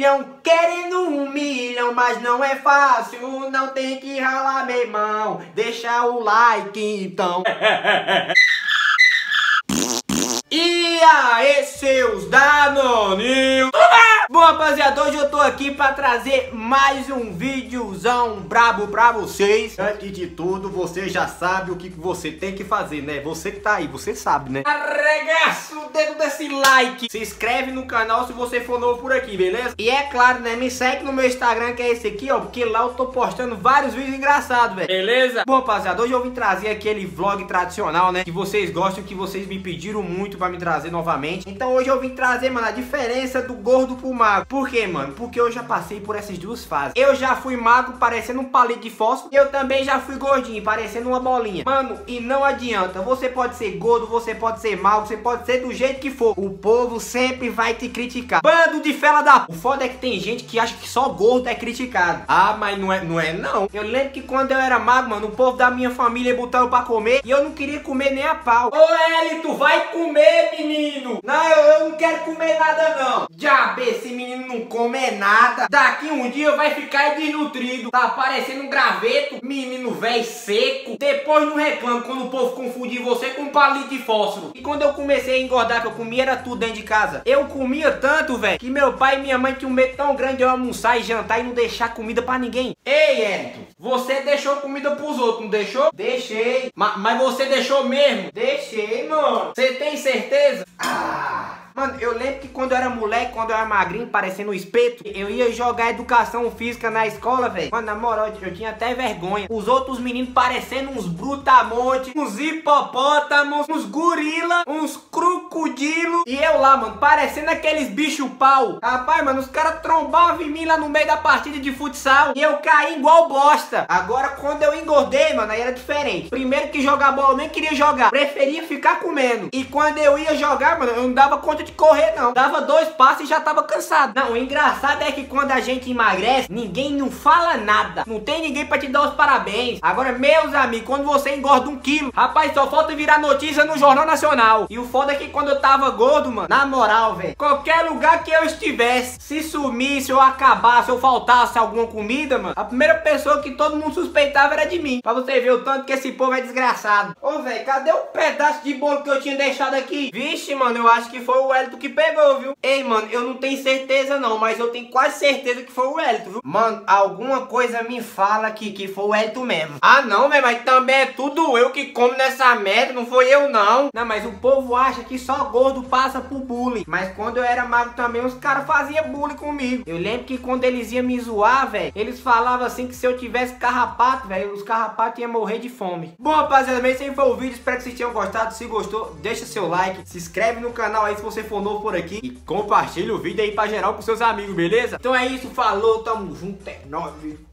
milhão, querendo um milhão, mas não é fácil, não tem que ralar, meu irmão. Deixa o like então. E aí, seus danoninhos? Bom, rapaziada, hoje eu tô aqui pra trazer mais um videozão brabo pra vocês. Antes de tudo, você já sabe o que você tem que fazer, né? Você que tá aí, você sabe, né? Arregaça o dedo desse like. Se inscreve no canal se você for novo por aqui, beleza? E é claro, né? Me segue no meu Instagram, que é esse aqui, ó. Porque lá eu tô postando vários vídeos engraçados, velho. Beleza? Bom, rapaziada, hoje eu vim trazer aquele vlog tradicional, né? Que vocês gostam, que vocês me pediram muito pra me trazer novamente. Então hoje eu vim trazer, mano, a diferença do gordo pro mago. Por quê, mano? Porque eu já passei por essas duas fases. Eu já fui mago parecendo um palito de fósforo. Eu também já fui gordinho, parecendo uma bolinha. Mano, e não adianta. Você pode ser gordo, você pode ser mago, você pode ser do jeito que for. O povo sempre vai te criticar. Bando de fela da... O foda é que tem gente que acha que só gordo é criticado. Ah, mas não é, não é não. Eu lembro que quando eu era mago, mano, o povo da minha família botava pra comer. E eu não queria comer nem a pau. Ô, Eli, tu vai comer, menino. Não, eu, eu não quero comer nada não. Diabo, esse menino não come nada. Daqui um dia vai ficar desnutrido. Tá parecendo um graveto. Menino velho seco. Depois não reclamo quando o povo confundir você com um palito de fósforo. E quando eu comecei a engordar, que eu comia era tudo dentro de casa. Eu comia tanto, velho, que meu pai e minha mãe tinham medo tão grande de eu almoçar e jantar e não deixar comida pra ninguém. Ei, Elton, você deixou comida pros outros, não deixou? Deixei. Ma mas você deixou mesmo? Deixei, mano. Você tem certeza? Ah... Mano, eu lembro quando eu era magrinho, parecendo um espeto, eu ia jogar educação física na escola, velho. Mano, na moral, eu tinha até vergonha. Os outros meninos parecendo uns brutamontes, uns hipopótamos, uns gorila, uns crocodilo. E eu lá, mano, parecendo aqueles bicho pau. Rapaz, mano, os caras trombavam em mim lá no meio da partida de futsal. E eu caí igual bosta. Agora, quando eu engordei, mano, aí era diferente. Primeiro que jogar bola eu nem queria jogar. Preferia ficar comendo. E quando eu ia jogar, mano, eu não dava conta de correr, não. Dava dois passos e já tava cansado. Não, o engraçado é que quando a gente emagrece, ninguém não fala nada. Não tem ninguém pra te dar os parabéns. Agora, meus amigos, quando você engorda um quilo, rapaz, só falta virar notícia no Jornal Nacional. E o foda é que quando eu tava gordo, mano, na moral, velho, qualquer lugar que eu estivesse, se sumisse ou acabasse ou faltasse alguma comida, mano, a primeira pessoa que todo mundo suspeitava era de mim. Pra você ver o tanto que esse povo é desgraçado. Ô, velho, cadê o pedaço de bolo que eu tinha deixado aqui? Vixe, mano, eu acho que foi o Wellington que pegou, viu? Ei, mano, eu não tenho certeza não, mas eu tenho quase certeza que foi o Wellington, viu? Mano, alguma coisa me fala que, que foi o Wellington mesmo. Ah, não, velho, mas também é tudo eu que como nessa merda, não foi eu não. Não, mas o povo acha que só gordo passa por bullying. Mas quando eu era magro também, os caras faziam bullying comigo. Eu lembro que quando eles iam me zoar, velho, eles falavam assim que se eu tivesse carrapato, velho, os carrapatos iam morrer de fome. Bom, rapaziada, esse foi o vídeo. Espero que vocês tenham gostado. Se gostou, deixa seu like, se inscreve no canal aí se você for novo por aqui e compartilha o vídeo aí pra geral com seus amigos, beleza? Então é isso, falou, tamo junto, é nóis.